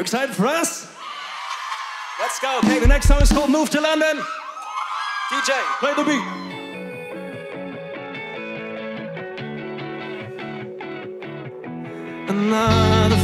You excited for us? Let's go. Okay, the next song is called Move to London. DJ, play the beat. Another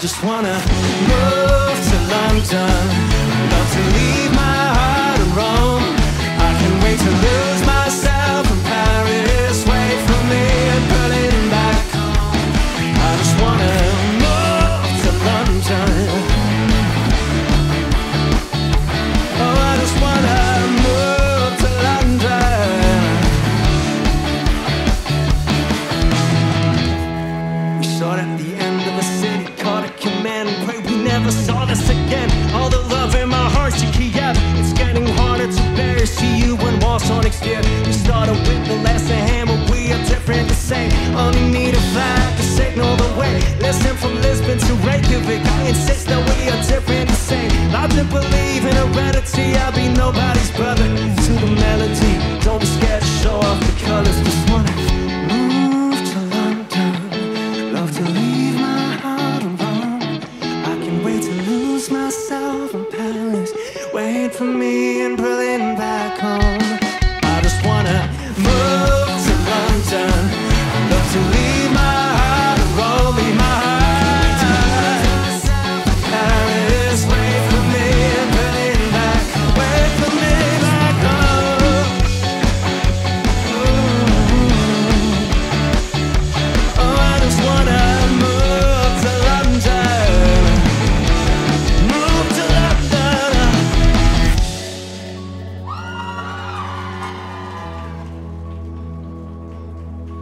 just wanna move to London. Next year. We started with the hand, but we are different the same Only need a flag to signal the way. Listen from Lisbon to Reykjavik, I insist that we are different the same I didn't believe in heredity, I'll be nobody's brother. To the melody, don't be scared to show off the colors. Just wanna move to London. Love to leave my heart alone. I can wait to lose myself in Paris. Wait for me in Berlin back home. To leave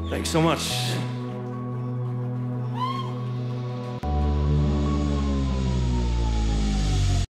Thanks so much.